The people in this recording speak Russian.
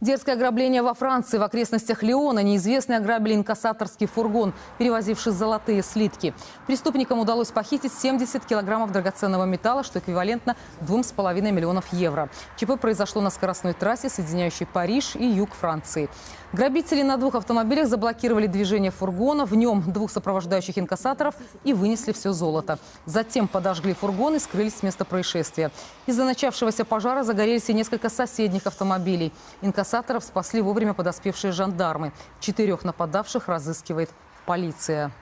Дерзкое ограбление во Франции. В окрестностях Леона неизвестные ограбили инкассаторский фургон, перевозивший золотые слитки. Преступникам удалось похитить 70 килограммов драгоценного металла, что эквивалентно 2,5 миллионов евро. ЧП произошло на скоростной трассе, соединяющей Париж и юг Франции. Грабители на двух автомобилях заблокировали движение фургона, в нем двух сопровождающих инкассаторов и вынесли все золото. Затем подожгли фургон и скрылись с места происшествия. Из-за начавшегося пожара загорелись и несколько соседних автомобилей. Инкассаторов спасли вовремя подоспевшие жандармы. Четырех нападавших разыскивает полиция.